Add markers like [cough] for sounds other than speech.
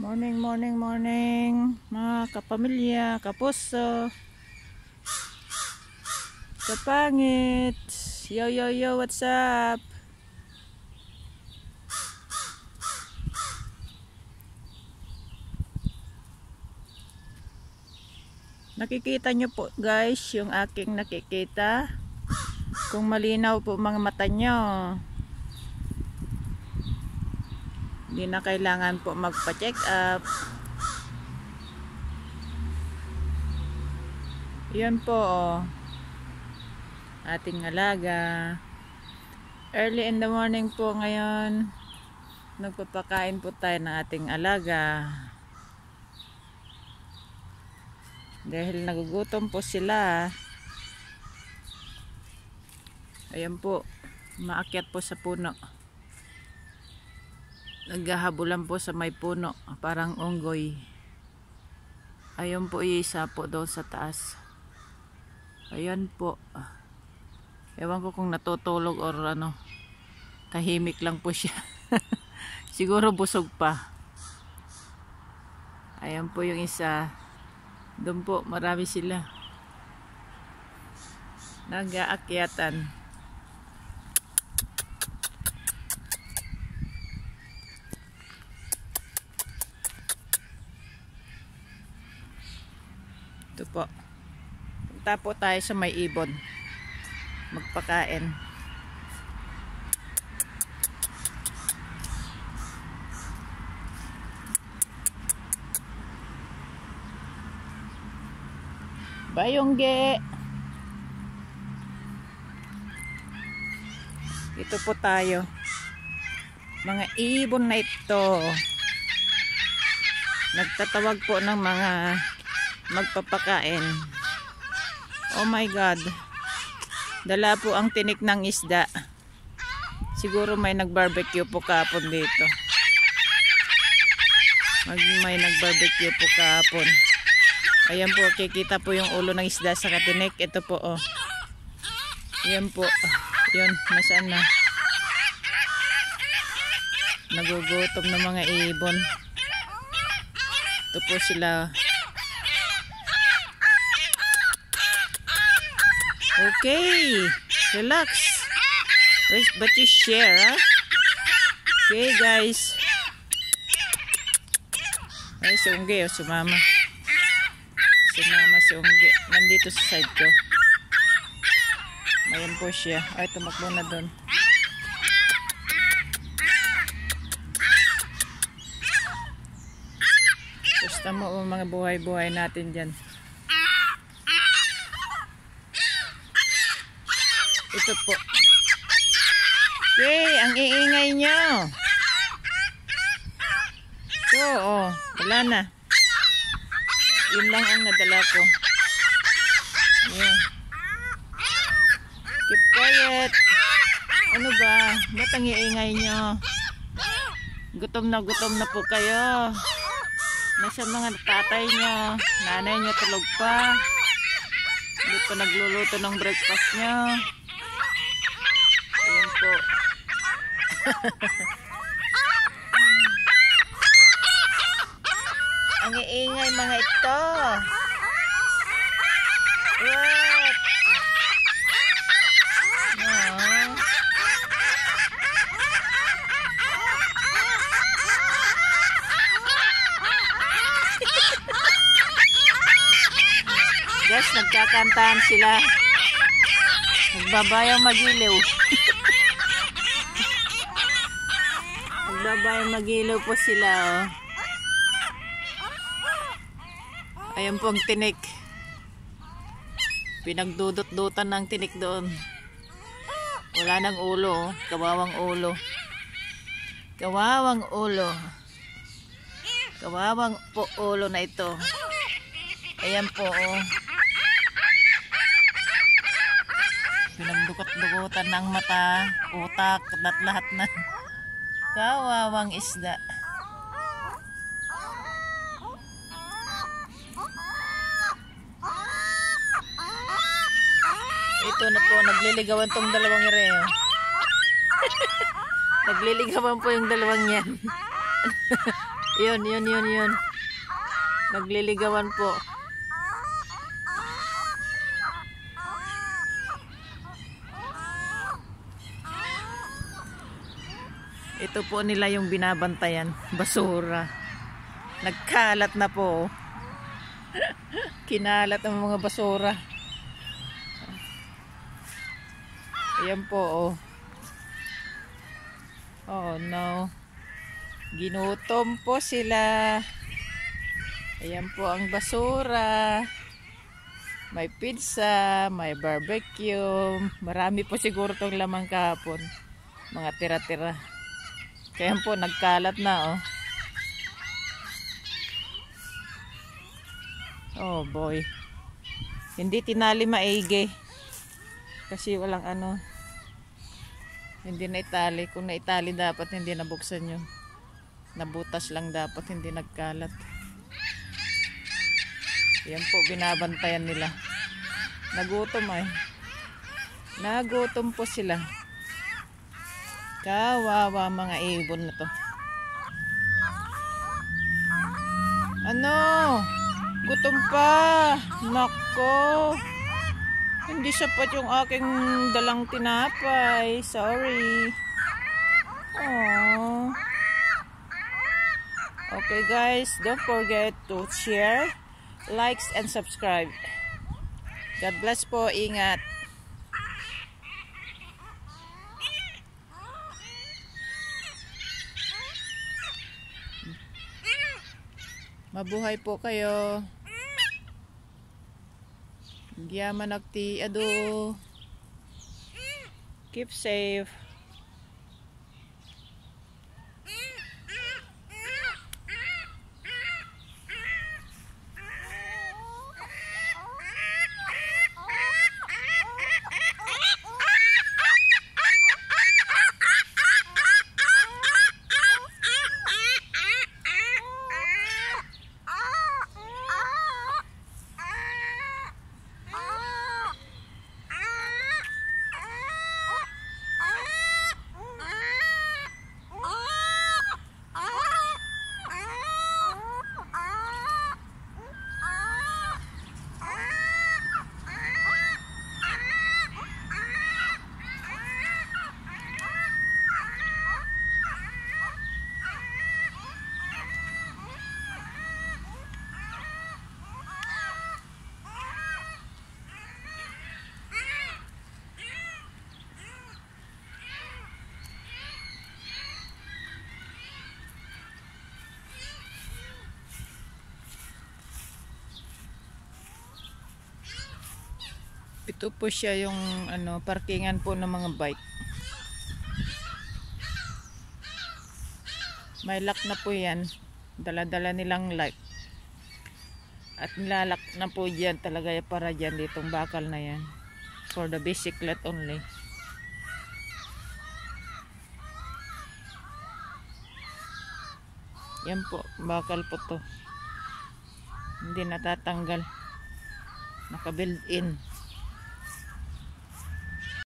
Morning, morning, morning. Mga kapamilya, kapuso. Kapangit. Yo, yo, yo, what's up? Nakikita nyo po guys yung aking nakikita. Kung malinaw po mga mata nyo. Hindi na kailangan po magpa-check up. Yan po oh. Ating alaga. Early in the morning po ngayon. Nagpapakain po tayo ng ating alaga. Dahil nagugutom po sila. Ayan po. Maakyat po sa puno. Naghahabulan po sa may puno. Parang unggoy. Ayun po isa po doon sa taas. Ayan po. Ewan ko kung natutulog or ano. Tahimik lang po siya. [laughs] Siguro busog pa. Ayan po yung isa. Doon po, marami sila. Nag-aakyatan. Po. Punta po tayo sa may ibon. Magpakain. Bayongge. Ito po tayo. Mga ibon na ito. Nagtatawag po ng mga magpapakain. Oh my God. Dala po ang tinik ng isda. Siguro may nag-barbecue po kapon dito. Mag may nag-barbecue po kapon. Ayan po, kikita po yung ulo ng isda sa katinik. Ito po, oh. Ayan po. Yun, nasaan na? Nagugutom ng mga ibon. Ito po sila. Okay. Relax. But you share, ha? Okay, guys. Ay, si Ungge, oh, sumama. Sumama si Ungge. Nandito sa side ko. Ayan po siya. Ay, tumakbo na doon. Gusto mo oh, mga buhay-buhay natin dyan. Ito po. Okay, ang iingay nyo. So, oh, wala na. Yun lang ang nadala ko. Yeah. Keep quiet. Ano ba? Ba't ang iingay nyo? Gutom na gutom na po kayo. Nasa mga tatay nyo. Nanay nyo tulog pa. Hindi pa nagluluto ng breakfast nyo. Ayan po. [laughs] Ang iingay mga ito. What? [laughs] Guys, nagkakantahan sila. Nagbabayang magiliw. [laughs] Nagbabayang magiliw po sila, oh. Ayan po ang tinik. Pinagdudot-dutan ng tinik doon. Wala nang ulo, oh. Kawawang ulo. Kawawang ulo. Kawawang po ulo na ito. Ayan po, oh. Pinagdukot-dukutan ng mata, utak, at lahat na. Kawawang isda. Ito na po, nagliligawan tong dalawang reo. [laughs] Nagliligawan po yung dalawang yan. [laughs] Yun, yun, yun, yun. Nagliligawan po. Ito po nila yung binabantayan. Basura. Nagkalat na po. [laughs] Kinalat ang mga basura. Ayan po, oh. Oh, no. Ginutom po sila. Ayan po ang basura. May pizza, may barbecue. Marami po siguro tong lamang kahapon. Mga tira-tira. Kaya po, nagkalat na, oh. Oh, boy. Hindi tinali maigi. Kasi walang ano. Hindi na itali. Kung na itali dapat, hindi nabuksan yun. Nabutas lang dapat, hindi nagkalat. Yan po, binabantayan nila. Nagutom ay. Nagutom po sila. Kawawa mga ibon na to. Ano? Gutom pa. Nako. Hindi sapat yung aking dalang tinapay. Sorry. Aww. Okay guys, don't forget to share, likes, and subscribe. God bless po. Ingat. Mabuhay po kayo. Gyaman nagti ado. Keep safe. Ito po siya yung ano, parkingan po ng mga bike. May lock na po yan. Dala-dala nilang lock. At nilalak na po dyan talaga para dyan ditong bakal na yan. For the lot only. Yan po, bakal po to. Hindi natatanggal. Naka built in.